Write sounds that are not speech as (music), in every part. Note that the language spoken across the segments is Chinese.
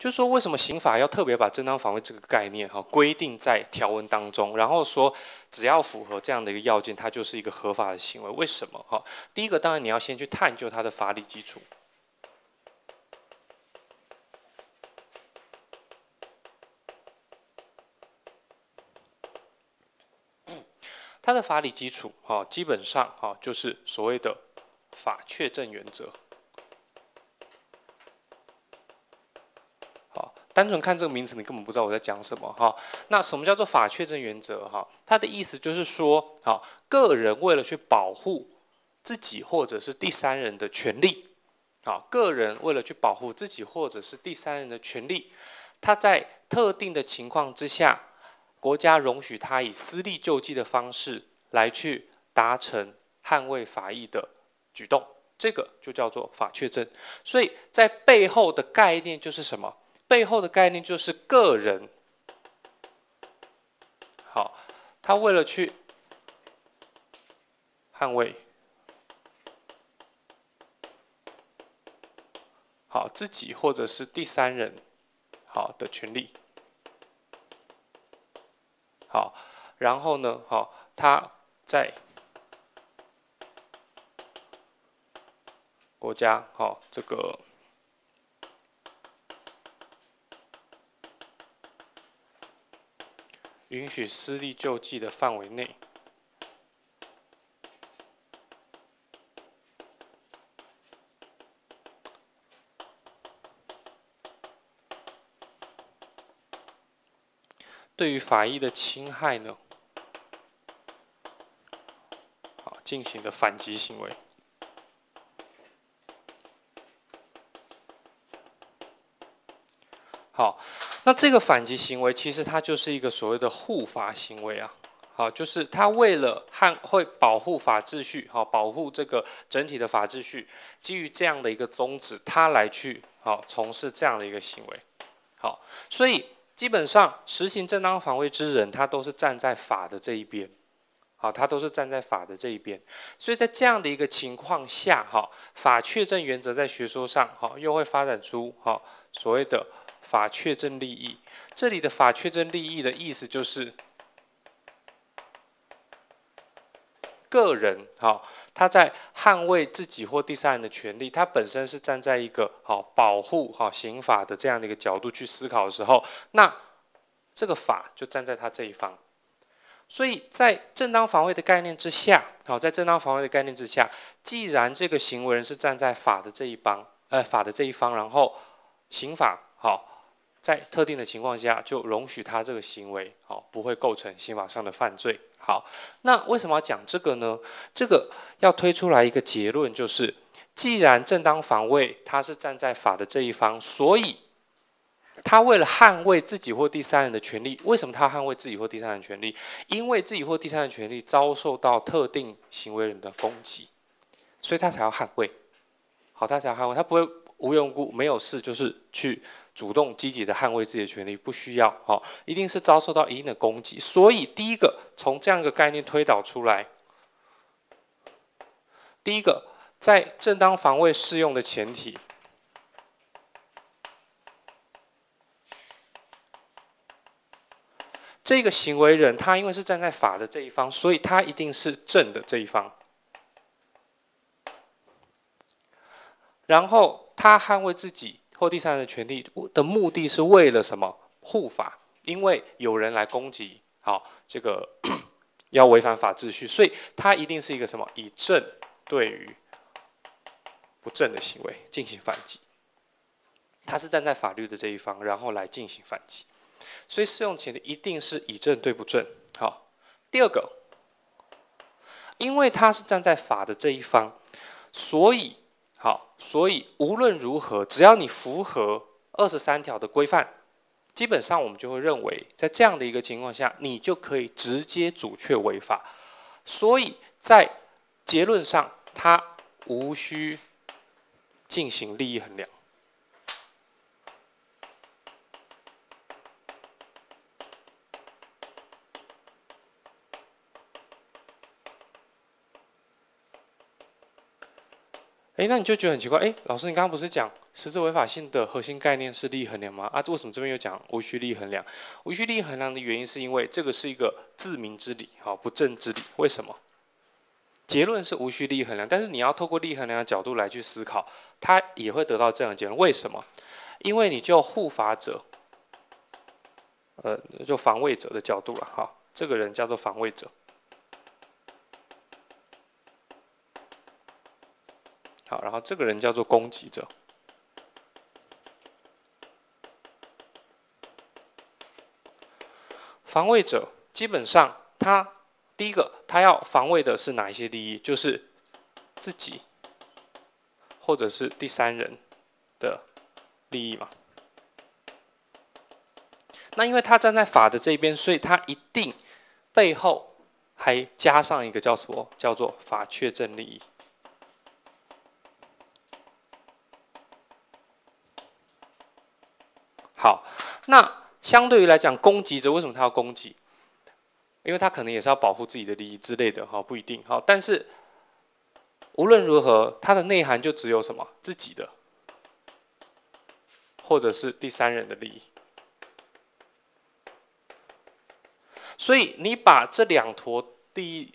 就是说为什么刑法要特别把正当防卫这个概念哈规定在条文当中，然后说只要符合这样的一个要件，它就是一个合法的行为？为什么哈？第一个当然你要先去探究它的法理基础。它的法理基础，哈，基本上哈就是所谓的法确证原则。好，单纯看这个名词，你根本不知道我在讲什么，哈。那什么叫做法确证原则？哈，它的意思就是说，好，个人为了去保护自己或者是第三人的权利，好，个人为了去保护自己或者是第三人的权利，他在特定的情况之下。国家容许他以私力救济的方式来去达成捍卫法益的举动，这个就叫做法确证。所以在背后的概念就是什么？背后的概念就是个人，好，他为了去捍卫好自己或者是第三人好的权利。好，然后呢？好，他在国家好这个允许私立救济的范围内。对于法益的侵害呢，好进行的反击行为。好，那这个反击行为其实它就是一个所谓的护法行为啊。好，就是他为了捍会保护法秩序，好保护这个整体的法秩序，基于这样的一个宗旨，他来去好从事这样的一个行为。好，所以。基本上实行正当防卫之人，他都是站在法的这一边，好，他都是站在法的这一边。所以在这样的一个情况下，哈，法确证原则在学说上，哈，又会发展出哈所谓的法确证利益。这里的法确证利益的意思就是。个人好，他在捍卫自己或第三人的权利，他本身是站在一个好保护好刑法的这样的一个角度去思考的时候，那这个法就站在他这一方。所以在正当防卫的概念之下，好，在正当防卫的概念之下，既然这个行为人是站在法的这一方，呃，法的这一方，然后刑法好。在特定的情况下，就容许他这个行为，好，不会构成刑法上的犯罪。好，那为什么要讲这个呢？这个要推出来一个结论，就是既然正当防卫他是站在法的这一方，所以他为了捍卫自己或第三人的权利，为什么他捍卫自己或第三人的权利？因为自己或第三人的权利遭受到特定行为人的攻击，所以他才要捍卫。好，他才要捍卫，他不会无缘无故没有事就是去。主动积极的捍卫自己的权利，不需要好，一定是遭受到一定的攻击。所以，第一个从这样一个概念推导出来，第一个在正当防卫适用的前提，这个行为人他因为是站在法的这一方，所以他一定是正的这一方，然后他捍卫自己。或第三人的权利的目的是为了什么？护法，因为有人来攻击，好，这个 (clears throat) 要违反法秩序，所以他一定是一个什么？以正对于不正的行为进行反击。他是站在法律的这一方，然后来进行反击。所以适用前提一定是以正对不正。好，第二个，因为他是站在法的这一方，所以。好，所以无论如何，只要你符合二十三条的规范，基本上我们就会认为，在这样的一个情况下，你就可以直接阻却违法。所以在结论上，它无需进行利益衡量。哎，那你就觉得很奇怪，哎，老师，你刚刚不是讲实质违法性的核心概念是利衡量吗？啊，为什么这边又讲无需利衡量？无需利衡量的原因是因为这个是一个自明之理，好不正之理。为什么？结论是无需利衡量，但是你要透过利衡量的角度来去思考，它也会得到这样的结论。为什么？因为你就护法者，呃，就防卫者的角度了，哈，这个人叫做防卫者。好，然后这个人叫做攻击者。防卫者基本上，他第一个他要防卫的是哪一些利益？就是自己或者是第三人的利益嘛。那因为他站在法的这边，所以他一定背后还加上一个叫什么？叫做法确证利益。好，那相对于来讲，攻击者为什么他要攻击？因为他可能也是要保护自己的利益之类的，哈，不一定，好，但是无论如何，它的内涵就只有什么自己的，或者是第三人的利益。所以你把这两坨利益，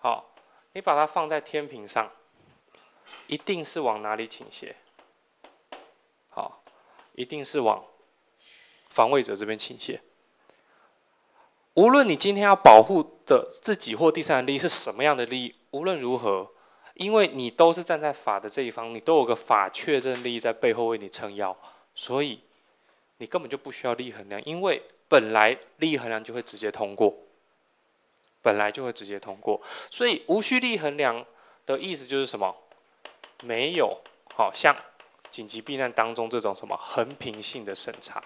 好，你把它放在天平上，一定是往哪里倾斜？一定是往防卫者这边倾斜。无论你今天要保护的自己或第三人利益是什么样的利益，无论如何，因为你都是站在法的这一方，你都有个法确认利益在背后为你撑腰，所以你根本就不需要利益衡量，因为本来利益衡量就会直接通过，本来就会直接通过，所以无需利益衡量的意思就是什么？没有，好像。紧急避难当中，这种什么横平性的审查，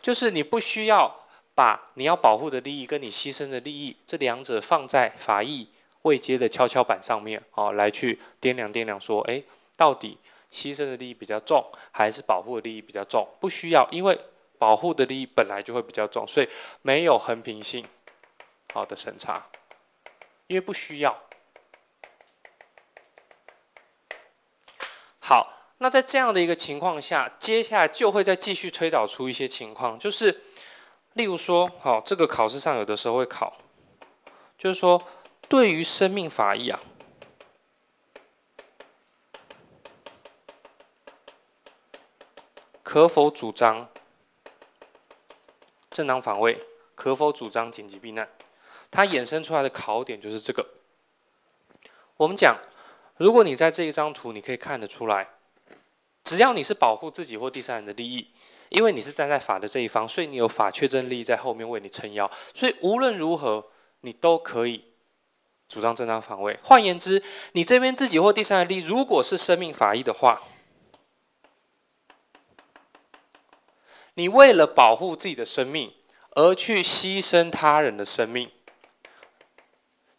就是你不需要把你要保护的利益跟你牺牲的利益这两者放在法益未接的跷跷板上面，哦，来去掂量掂量，说，哎，到底牺牲的利益比较重，还是保护的利益比较重？不需要，因为保护的利益本来就会比较重，所以没有横平性好的审查，因为不需要。好，那在这样的一个情况下，接下来就会再继续推导出一些情况，就是，例如说，好，这个考试上有的时候会考，就是说，对于生命法益啊，可否主张正当防卫？可否主张紧急避难？它衍生出来的考点就是这个。我们讲。如果你在这一张图，你可以看得出来，只要你是保护自己或第三人的利益，因为你是站在法的这一方，所以你有法确证利益在后面为你撑腰，所以无论如何，你都可以主张正当防卫。换言之，你这边自己或第三人利益如果是生命法益的话，你为了保护自己的生命而去牺牲他人的生命。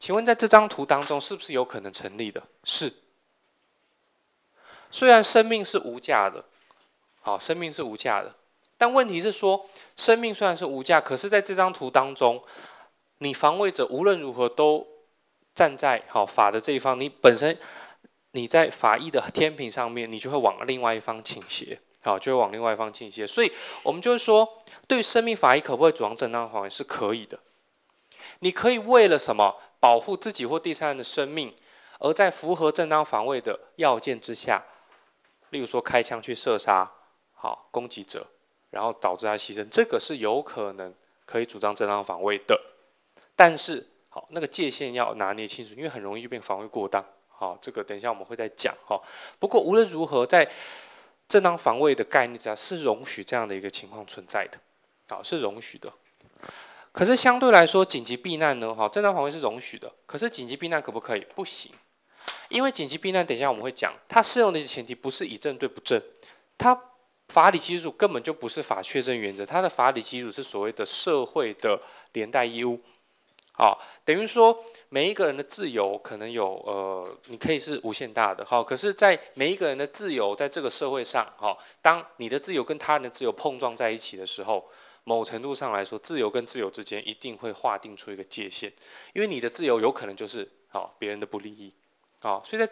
请问在这张图当中，是不是有可能成立的？是。虽然生命是无价的，好，生命是无价的，但问题是说，生命虽然是无价，可是在这张图当中，你防卫者无论如何都站在好法的这一方，你本身你在法益的天平上面，你就会往另外一方倾斜，好，就会往另外一方倾斜。所以，我们就是说，对生命法益可不可以主张正当防卫？是可以的。你可以为了什么？保护自己或第三人的生命，而在符合正当防卫的要件之下，例如说开枪去射杀好攻击者，然后导致他牺牲，这个是有可能可以主张正当防卫的。但是好，那个界限要拿捏清楚，因为很容易就变防卫过当。好，这个等一下我们会再讲哈。不过无论如何，在正当防卫的概念之下，是容许这样的一个情况存在的。好，是容许的。可是相对来说，紧急避难呢？哈，正当防卫是容许的。可是紧急避难可不可以？不行，因为紧急避难，等一下我们会讲，它适用的前提不是以正对不正，它法理基础根本就不是法确认原则，它的法理基础是所谓的社会的连带义务。好，等于说每一个人的自由可能有呃，你可以是无限大的。好，可是，在每一个人的自由在这个社会上，哈，当你的自由跟他人的自由碰撞在一起的时候。某程度上来说，自由跟自由之间一定会划定出一个界限，因为你的自由有可能就是啊别人的不利益，啊，所以在。